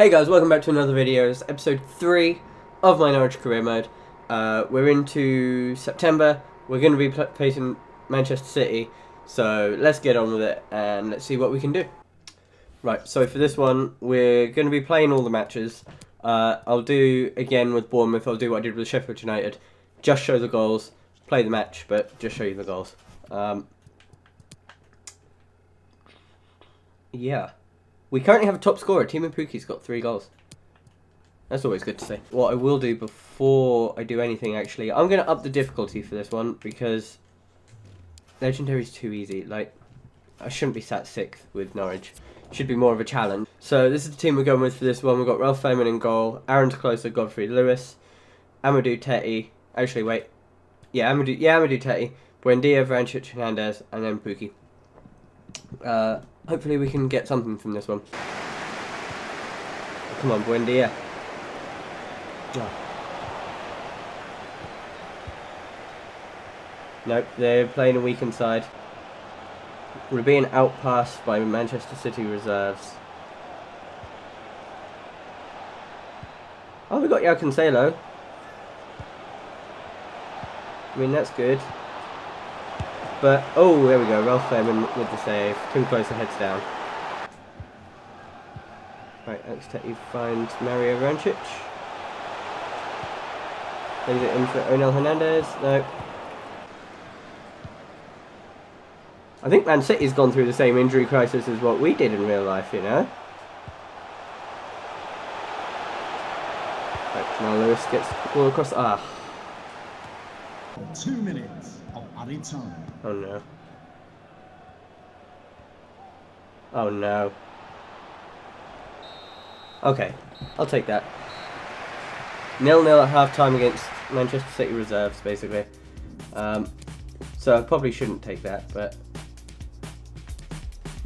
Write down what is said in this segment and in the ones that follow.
Hey guys, welcome back to another video. It's episode 3 of my Norwich career mode. Uh, we're into September. We're going to be facing Manchester City. So let's get on with it and let's see what we can do. Right, so for this one, we're going to be playing all the matches. Uh, I'll do, again with Bournemouth, I'll do what I did with Sheffield United. Just show the goals, play the match, but just show you the goals. Um, yeah. We currently have a top scorer. Teemu Pukki's got three goals. That's always good to see. What I will do before I do anything, actually, I'm going to up the difficulty for this one because Legendary is too easy. Like, I shouldn't be sat sixth with Norwich. Should be more of a challenge. So this is the team we're going with for this one. We've got Ralf Fährmann in goal, Aaron's closer, Godfrey Lewis, Amadou Tettey. Actually, wait. Yeah, Amadou, yeah, Amadou Tettey, Buendia, Vrancic, Hernandez, and then Pukki. Uh, hopefully we can get something from this one. Come on, Buendia. Oh. Nope, they're playing a weakened side. We're being outpassed by Manchester City reserves. Oh, we got João Cancelo. I mean, that's good. But, oh, there we go. Ralf Fährmann with the save. Too close, the heads down. Right, Alex Tettey finds Mario Vrancic. Plays it in for Onel Hernandez. No. I think Man City's gone through the same injury crisis as what we did in real life, you know? Right, now Lewis gets the ball across. Ah. Two minutes time. Oh no. Oh no. Okay, I'll take that. Nil-nil at half-time against Manchester City reserves, basically. Um, so I probably shouldn't take that, but...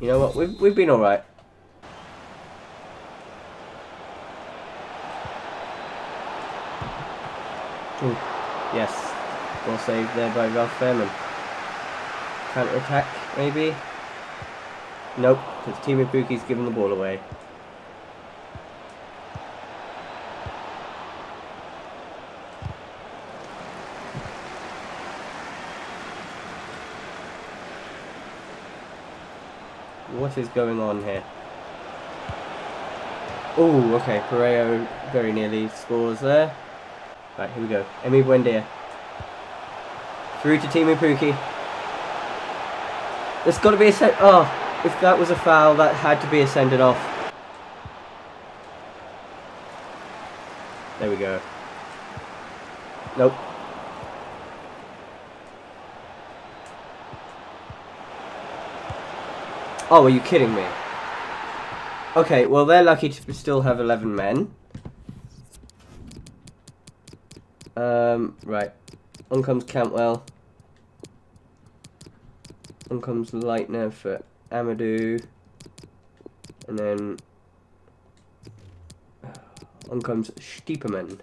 You know what, we've, we've been alright. Yes, well saved there by Ralf Fährmann. Counter attack, maybe? Nope, because Teemu Pukki's giving the ball away. What is going on here? Oh, okay, Pereiro very nearly scores there. Right, here we go. Emi Buendia. Through to Teemu Pukki. There's got to be a set. Oh, if that was a foul, that had to be a sending off. There we go. Nope. Oh, are you kidding me? Okay, well they're lucky to still have 11 men. Um, right. On comes Cantwell. On comes Leitner for Amadou. And then... On comes Stiepermann.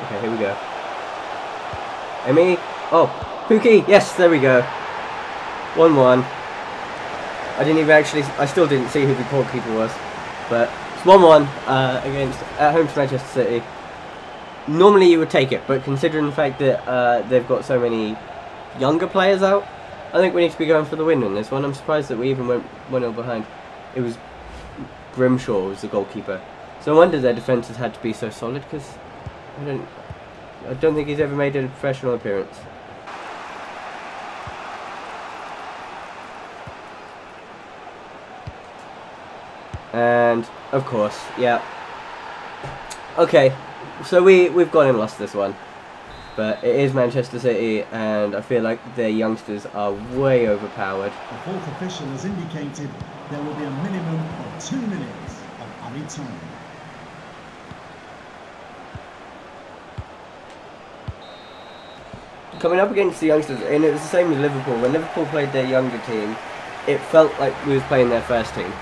Okay, here we go. Emi. Oh, Pukki. Yes, there we go. 1-1. I didn't even actually, I still didn't see who the goalkeeper was. But it's 1-1 uh, against, at home to Manchester City. Normally you would take it, but considering the fact that uh, they've got so many younger players out, I think we need to be going for the win in this one. I'm surprised that we even went 1-0 behind. It was Grimshaw was the goalkeeper. So I wonder their defence has had to be so solid, because I don't, I don't think he's ever made a professional appearance. And, of course, yeah. Okay, so we, we've gone and lost this one. But it is Manchester City, and I feel like their youngsters are way overpowered. The fourth official has indicated there will be a minimum of two minutes of added time. Coming up against the youngsters, and it was the same with Liverpool. When Liverpool played their younger team, it felt like we was playing their first team.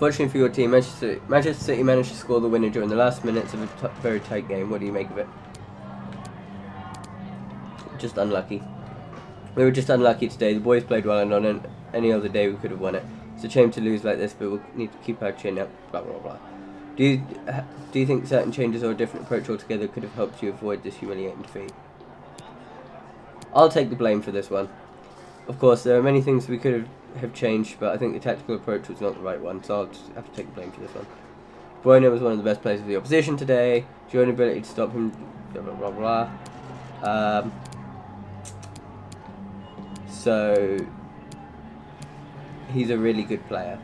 Fortunately for your team, Manchester City, managed to score the winner during the last minutes of a very tight game. What do you make of it? Just unlucky. We were just unlucky today. The boys played well, and on any other day we could have won it. It's a shame to lose like this, but we'll need to keep our chin up. Blah blah blah. Do you do you think certain changes or a different approach altogether could have helped you avoid this humiliating defeat? I'll take the blame for this one. Of course, there are many things we could have, have changed, but I think the tactical approach was not the right one, so I'll have to take the blame for this one. Bueno was one of the best players of the opposition today. Showing ability to stop him. Blah blah blah. blah. Um, so he's a really good player.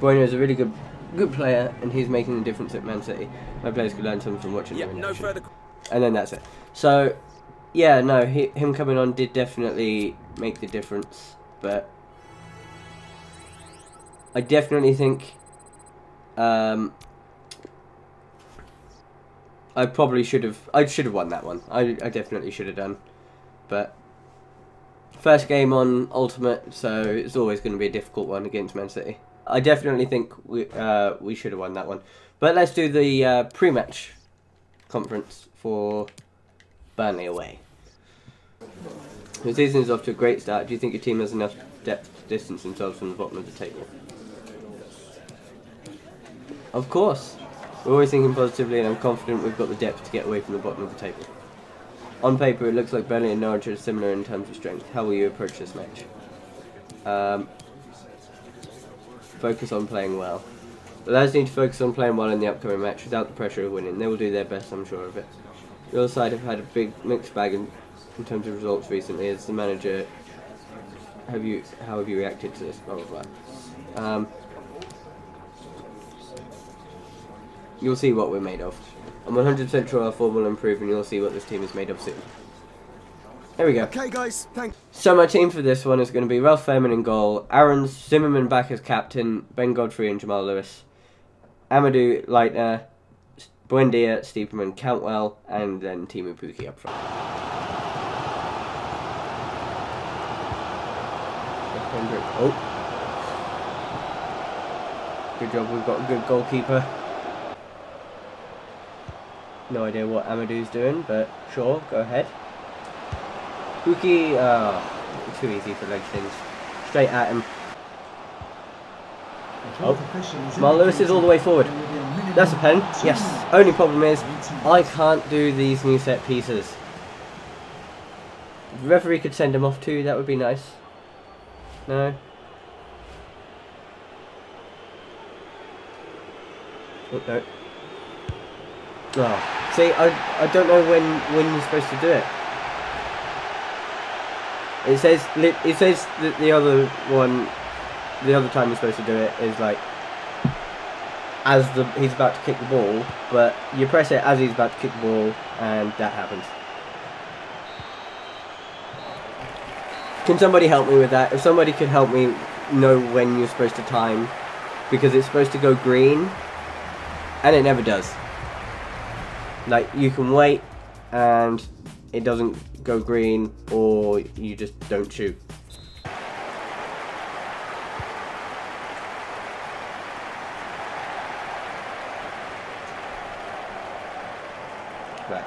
Bueno is a really good good player, and he's making a difference at Man City. My players could learn something from watching Yep, him. no further. And then that's it. So, yeah, no, he, him coming on did definitely make the difference, but I definitely think um, I probably should have. I should have won that one. I, I definitely should have done, but first game on Ultimate, so it's always going to be a difficult one against Man City. I definitely think we uh, we should have won that one, but let's do the uh, pre-match conference for Burnley away. The season is off to a great start. Do you think your team has enough depth to distance themselves from the bottom of the table? Of course. We're always thinking positively, and I'm confident we've got the depth to get away from the bottom of the table. On paper, it looks like Burnley and Norwich are similar in terms of strength. How will you approach this match? Um, focus on playing well. The lads need to focus on playing well in the upcoming match without the pressure of winning. They will do their best, I'm sure of it. Other side have had a big mixed bag in, in terms of results recently. As the manager, have you how have you reacted to this? Blah blah blah. Um, you'll see what we're made of. I'm 100% sure our form will improve, and you'll see what this team is made of soon. There we go. Okay, guys. Thank. So my team for this one is going to be Ralf Fährmann in goal, Aaron Zimmermann back as captain, Ben Godfrey and Jamal Lewis, Amadou Leitner, Buendia, Stiepermann, Cantwell, and then Teemu Pukki up front. Oh. Good job, we've got a good goalkeeper. No idea what Amadou's doing, but sure, go ahead. Pukki, uh, too easy for leg things. Straight at him. Oh, Jamal Lewis is all the way forward. That's a pen. Yes. Only problem is, I can't do these new set pieces. If referee could send him off too, that would be nice. No. Oh, no. Oh. See, I, I don't know when, when you're supposed to do it. It says it says that the other one, the other time you're supposed to do it is like as the he's about to kick the ball, but you press it as he's about to kick the ball, and that happens. Can somebody help me with that? If somebody could help me know when you're supposed to time, because it's supposed to go green, and it never does. Like you can wait, and it doesn't go green, or you just don't shoot. Right.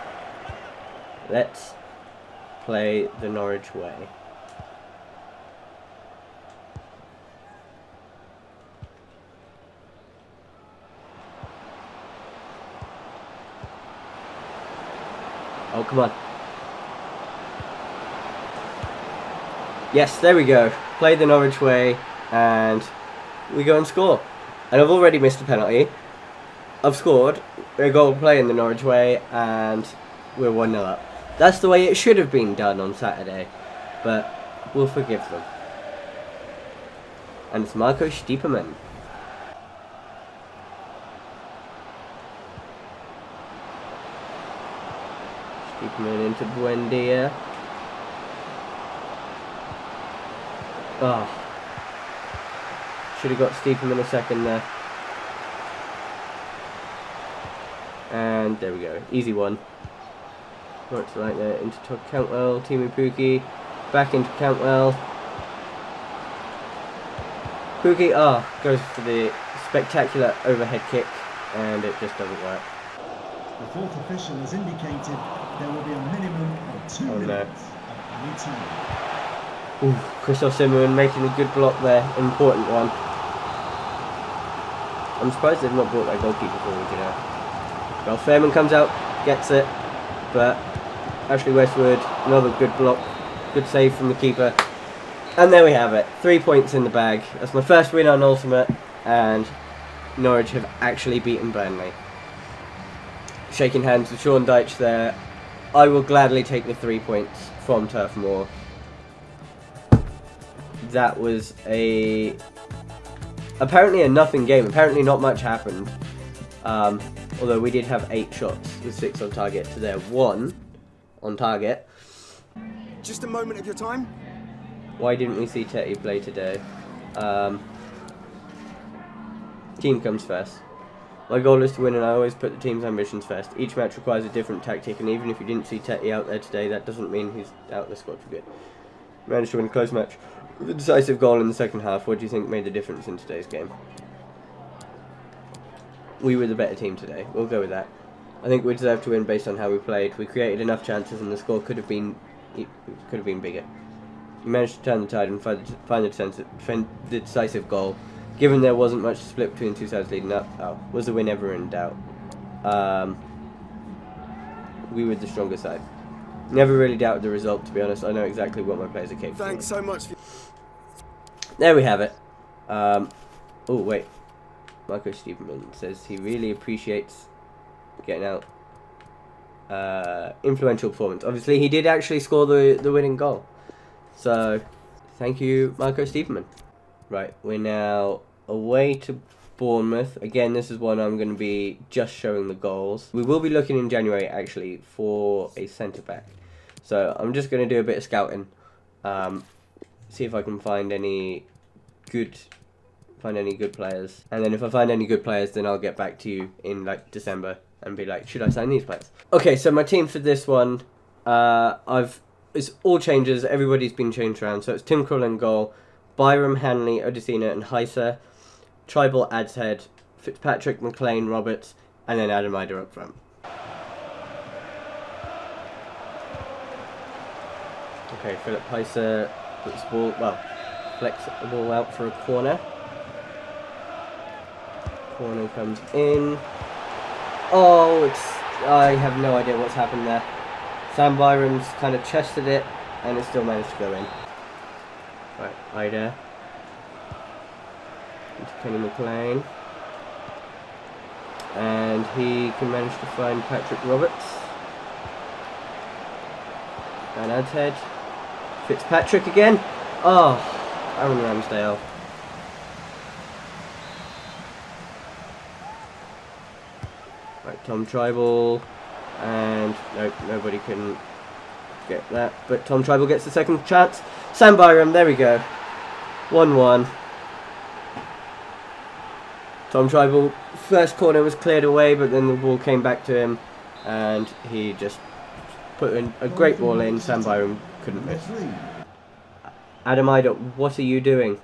Let's play the Norwich way. On. Yes, there we go. Play the Norwich way, and we go and score. And I've already missed a penalty. I've scored a goal playing the Norwich way, and we're 1 0 up. That's the way it should have been done on Saturday, but we'll forgive them. And it's Marco Stiepermann. Stiepermann into Buendia. Oh. Should have got Stiepermann a second there. And there we go. Easy one. Works like that into Todd Cantwell, Teemu Pukki. Back into Cantwell. Pukki, ah, goes for the spectacular overhead kick, and it just doesn't work. The fourth official has indicated there will be a minimum of two Oh, no. minutes of any time. Ooh, Christoph Zimmermann making a good block there, important one. I'm surprised they've not brought that goalkeeper forward, you know. Well, Fährmann comes out, gets it, but Ashley Westwood, another good block, good save from the keeper. And there we have it, three points in the bag. That's my first win on Ultimate, and Norwich have actually beaten Burnley. Shaking hands with Sean Dyche there. I will gladly take the three points from Turf Moor. That was a apparently a nothing game. Apparently not much happened. Um, although we did have eight shots with six on target to their one on target. Just a moment of your time. Why didn't we see Tettey play today? Um, team comes first. My goal is to win and I always put the team's ambitions first. Each match requires a different tactic and even if you didn't see Tettey out there today, that doesn't mean he's out the squad for good. Managed to win a close match a decisive goal in the second half. What do you think made the difference in today's game? We were the better team today. We'll go with that. I think we deserve to win based on how we played. We created enough chances and the score could have been could have been bigger. We managed to turn the tide and find the, find the, defend the decisive goal. Given there wasn't much split between two sides leading up, oh, was the win ever in doubt? Um, we were the stronger side. Never really doubted the result, to be honest. I know exactly what my players are capable of. Thanks so much. For there we have it. Um, oh, wait. Marco Stiepermann says he really appreciates getting out. Uh, influential performance. Obviously, he did actually score the, the winning goal. So, thank you, Marco Stiepermann. Right, we're now away to Bournemouth. Again, this is one I'm going to be just showing the goals. We will be looking in January, actually, for a centre-back. So, I'm just going to do a bit of scouting. Um, see if I can find any good find any good players. And then if I find any good players, then I'll get back to you in like December and be like, should I sign these players? Okay, so my team for this one, uh, I've it's all changes. Everybody's been changed around. So it's Tim Krul in goal, Byram, Hanley, Odesina, and Heise, Trybull, Adshead, Fitzpatrick, McLean, Roberts, and then Adam Idah up front. Okay, Philip Heise puts the ball, well, flex the ball out for a corner. Corner comes in. Oh, it's, I have no idea what's happened there. Sam Byram's kind of chested it, and it still managed to go in. Right, Idah. Into Kenny McLean. And he can manage to find Patrick Roberts. And Adshead. Fitzpatrick again. Oh, Aaron Ramsdale. Right, Tom Trybull. And nope, nobody can get that. But Tom Trybull gets the second chance. Sam Byram, there we go. 1-1. Tom Trybull, first corner was cleared away, but then the ball came back to him, and he just put in a great ball in. Sam Byram couldn't miss. Adam Idah, what are you doing?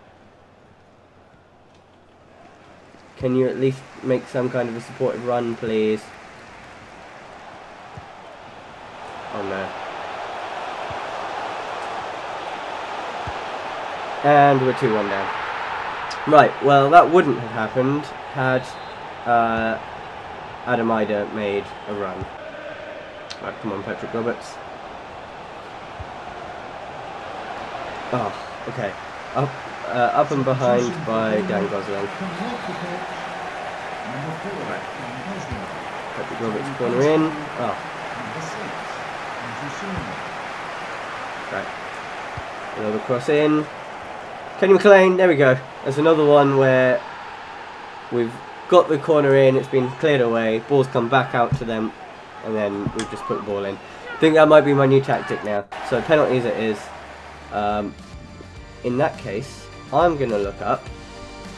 Can you at least make some kind of a supportive run, please? Oh no. And we're 2-1 down. Right, well that wouldn't have happened had uh, Adam Idah made a run. Right, come on Patrick Roberts. Oh, okay. Up, uh, up and behind by Dan Gosling. Right. Patrick Roberts corner in. Oh, right. Another cross in. Kenny McLean, there we go. There's another one where we've got the corner in, it's been cleared away, ball's come back out to them, and then we've just put the ball in. I think that might be my new tactic now. So penalties it is. Um, in that case, I'm going to look up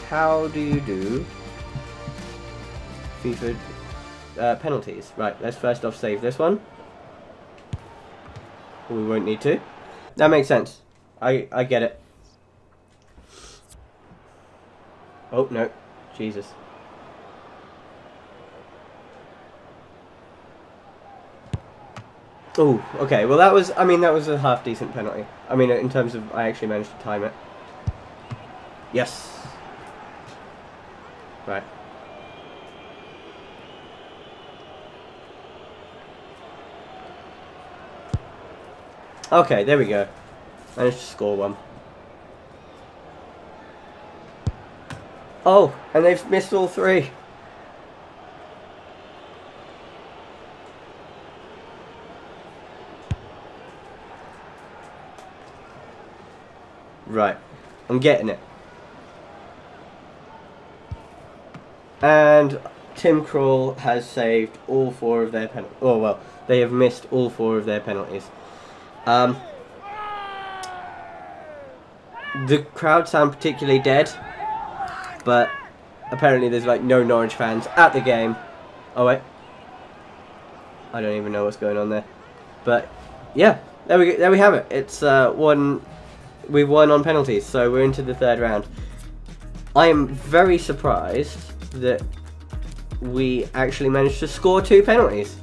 how do you do FIFA uh, penalties. Right, let's first off save this one. We won't need to. That makes sense. I, I get it. Oh, no. Jesus. Oh, okay. Well, that was. I mean, that was a half decent penalty. I mean, in terms of, I actually managed to time it. Yes. Right. Okay, there we go. Managed to score one. Oh, and they've missed all three. Right. I'm getting it. And Tim Krul has saved all four of their penalties. Oh, well, they have missed all four of their penalties. Um, the crowd sound particularly dead, but apparently there's like no Norwich fans at the game. Oh, wait. I don't even know what's going on there. But, yeah, there we, there we have it. It's uh, one we won on penalties, so we're into the third round. I am very surprised that we actually managed to score two penalties.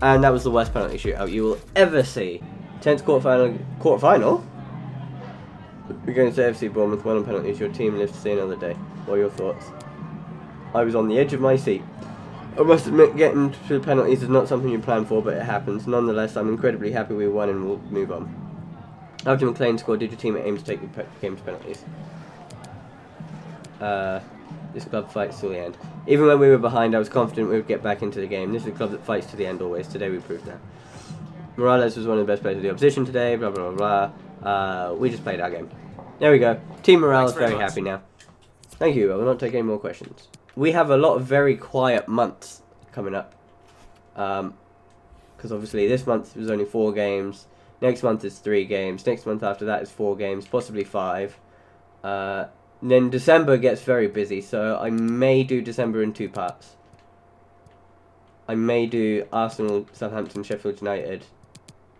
And that was the worst penalty shootout you will ever see. 10th quarterfinal. Quarterfinal? We're going to FC Bournemouth, one on penalties. Your team lives to see another day. What are your thoughts? I was on the edge of my seat. I must admit, getting to the penalties is not something you plan for, but it happens. Nonetheless, I'm incredibly happy we won and we'll move on. After McLean scored, did your team aim to take the game to penalties? Uh, this club fights to the end. Even when we were behind, I was confident we would get back into the game. This is a club that fights to the end always. Today we proved that. Morales was one of the best players of the opposition today, blah, blah, blah, blah. Uh, we just played our game. There we go. Team morale is very, very happy now. Thank you. I will not take any more questions. We have a lot of very quiet months coming up. Because um, obviously this month was only four games. Next month is three games. Next month after that is four games, possibly five. Uh, then December gets very busy, so I may do December in two parts. I may do Arsenal, Southampton, Sheffield United,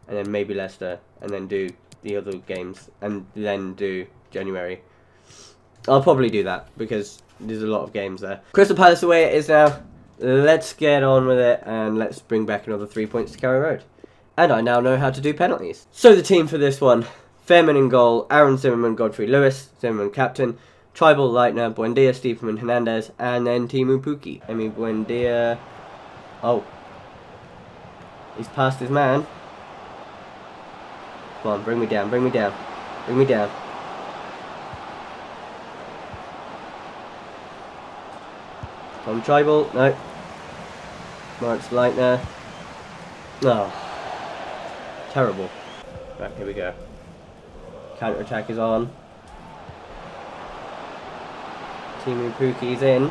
and then maybe Leicester, and then do the other games, and then do January. I'll probably do that because there's a lot of games there. Crystal Palace away way it is now. Let's get on with it and let's bring back another three points to Carrow Road. And I now know how to do penalties. So the team for this one. Fährmann in goal, Aaron Zimmermann, Godfrey Lewis, Zimmermann captain, Trybull, Leitner, Buendia, Stephen Hernandez, and then Teemu Pukki. I mean, Buendia... Oh. He's past his man. Come on, bring me down, bring me down. Bring me down. Tom Trybull, no. Marks Leitner. No. Oh. Terrible. Right, here we go. Counter attack is on. Teemu Pukki's in.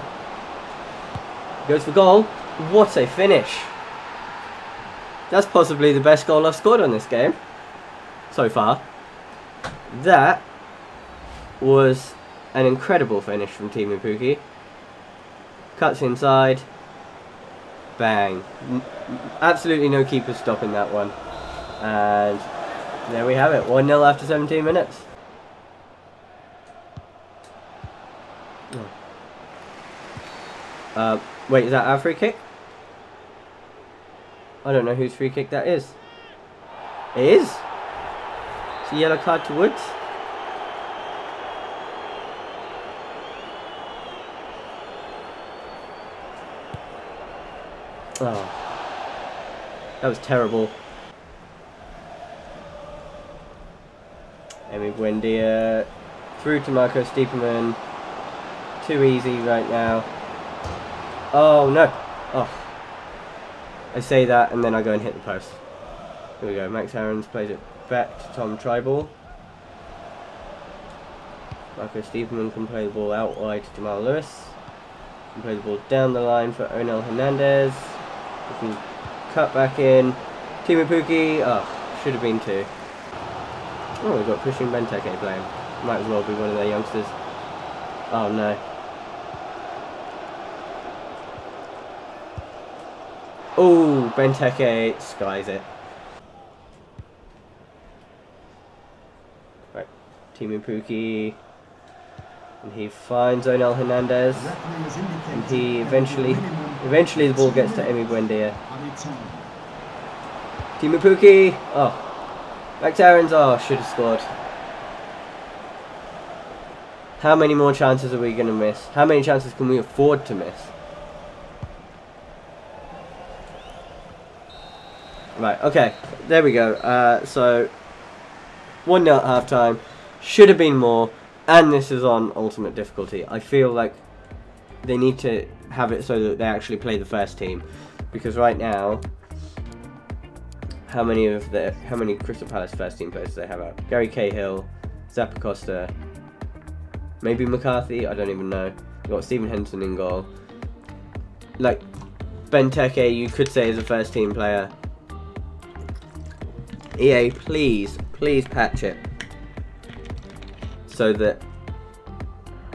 Goes for goal. What a finish. That's possibly the best goal I've scored on this game. So far. That was an incredible finish from Teemu Pukki. Cuts inside. Bang. Absolutely no keeper stopping that one. And there we have it. 1-0 after 17 minutes. Uh, wait, is that our free kick? I don't know whose free kick that is. It is? It's a yellow card to Woods. Oh. That was terrible. Emi Buendia through to Marco Stiepermann. Too easy right now. Oh no! Oh. I say that and then I go and hit the post. Here we go. Max Aarons plays it back to Tom Trybull. Marco Stiepermann can play the ball out wide to Jamal Lewis. Can play the ball down the line for Onel Hernandez. We can cut back in. Teemu Pukki. Oh, should have been two. Oh, we've got Christian Benteke playing. Might as well be one of their youngsters. Oh no. Oh, Benteke skies it. Right, Teemu Pukki. And he finds Onel Hernandez. And he eventually, eventually the ball gets to Emi Buendia. Teemu Pukki. Oh. Max Aarons. Oh, should have scored. How many more chances are we going to miss? How many chances can we afford to miss? Right, okay. There we go. Uh, so, 1 0 at half time. Should have been more. And this is on ultimate difficulty. I feel like they need to have it so that they actually play the first team. Because right now, how many of the how many Crystal Palace first team players do they have out? Gary Cahill, Zappacosta, maybe McCarthy, I don't even know. You've got Stephen Henderson in goal. Like Benteke you could say is a first team player. EA, please, please patch it. So that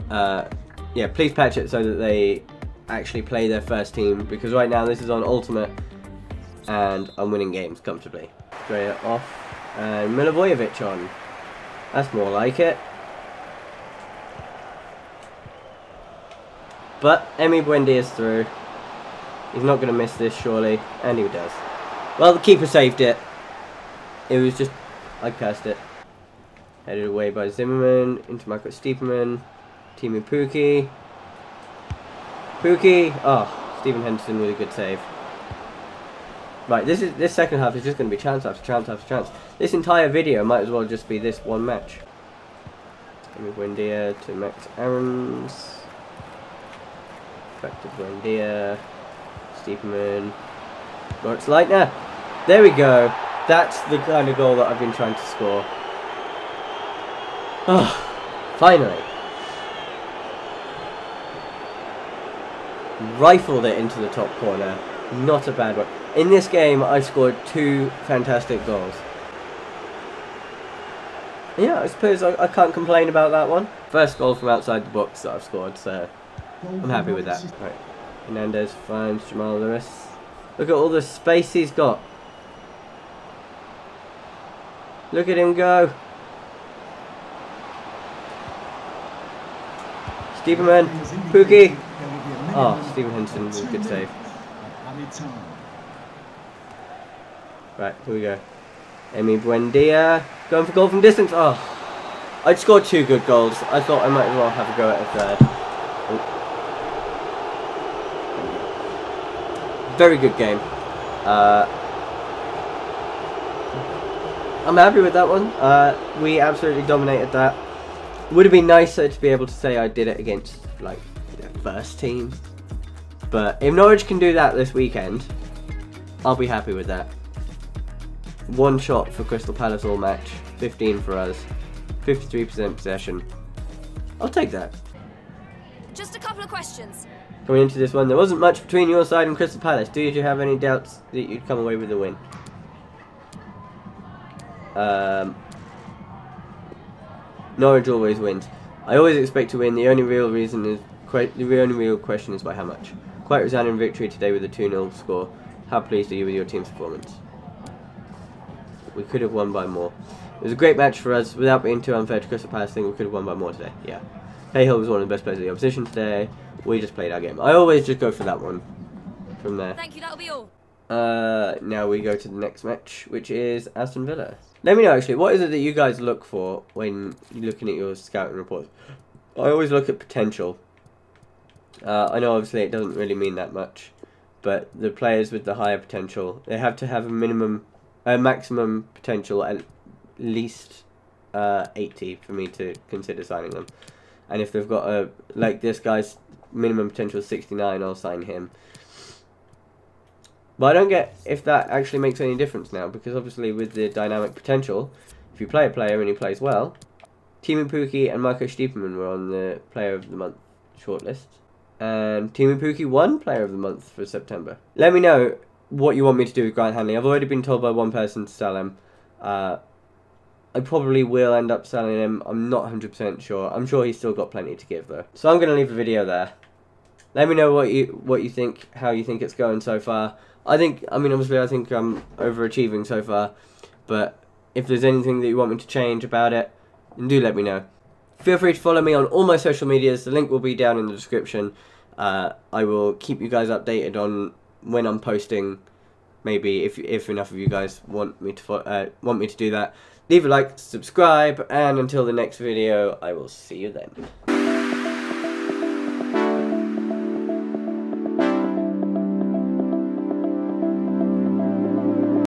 uh, yeah, please patch it so that they actually play their first team because right now this is on Ultimate and I'm winning games comfortably. Straight off and Milivojevic on. That's more like it. But Emi Buendia is through. He's not going to miss this surely, and he does. Well, the keeper saved it. It was just, I cursed it. Headed away by Zimmermann into Michael Stiepermann. Teemu Pukki. Pukki. Oh, Stephen Henderson with a good save. Right, this is this second half is just going to be chance after chance after chance. This entire video might as well just be this one match. Emi Buendia to Max Aarons. Back to Buendia. Stiepermann. Moritz Leitner. There we go. That's the kind of goal that I've been trying to score. Oh, finally. Rifled it into the top corner. Not a bad one. In this game, I scored two fantastic goals. Yeah, I suppose I, I can't complain about that one. First goal from outside the box that I've scored, so I'm happy with that. Right. Hernandez finds Jamal Lewis. Look at all the space he's got. Look at him go. Stiepermann, Pukki. Oh, Stephen Henderson good save. Right, here we go. Emi Buendia going for goal from distance. Oh, I'd scored two good goals. I thought I might as well have a go at a third. Oh. Very good game. Uh, I'm happy with that one. Uh, we absolutely dominated that. Would have been nicer to be able to say I did it against like first team. But if Norwich can do that this weekend, I'll be happy with that. One shot for Crystal Palace all match, 15 for us, 53% possession. I'll take that. Just a couple of questions. Coming into this one, there wasn't much between your side and Crystal Palace. Did you have any doubts that you'd come away with the win? Um, Norwich always wins. I always expect to win. The only real reason is the only real question is by how much. Quite resounding victory today with a 2-0 score. How pleased are you with your team's performance? We could have won by more. It was a great match for us. Without being too unfair to Crystal Palace, I think we could have won by more today. Yeah. Cahill was one of the best players of the opposition today. We just played our game. I always just go for that one from there. Thank you, that'll be all. Uh, now we go to the next match, which is Aston Villa. Let me know actually, what is it that you guys look for when you're looking at your scouting reports? I always look at potential. Uh, I know obviously it doesn't really mean that much, but the players with the higher potential, they have to have a minimum, a maximum potential at least uh, 80 for me to consider signing them. And if they've got a, like this guy's minimum potential is 69, I'll sign him. But I don't get if that actually makes any difference now, because obviously with the dynamic potential, if you play a player and he plays well, Teemu Pukki and Marco Stiepermann were on the Player of the Month shortlist. And Teemu Pukki won Player of the Month for September. Let me know what you want me to do with Grant Hanley. I've already been told by one person to sell him. Uh, I probably will end up selling him. I'm not 100% sure. I'm sure he's still got plenty to give though. So I'm going to leave the video there. Let me know what you what you think, how you think it's going so far. I think, I mean, obviously, I think I'm overachieving so far, but if there's anything that you want me to change about it, do let me know. Feel free to follow me on all my social medias. The link will be down in the description. Uh, I will keep you guys updated on when I'm posting maybe if if enough of you guys want me to uh, want me to do that, leave a like, subscribe, and until the next video, I will see you then.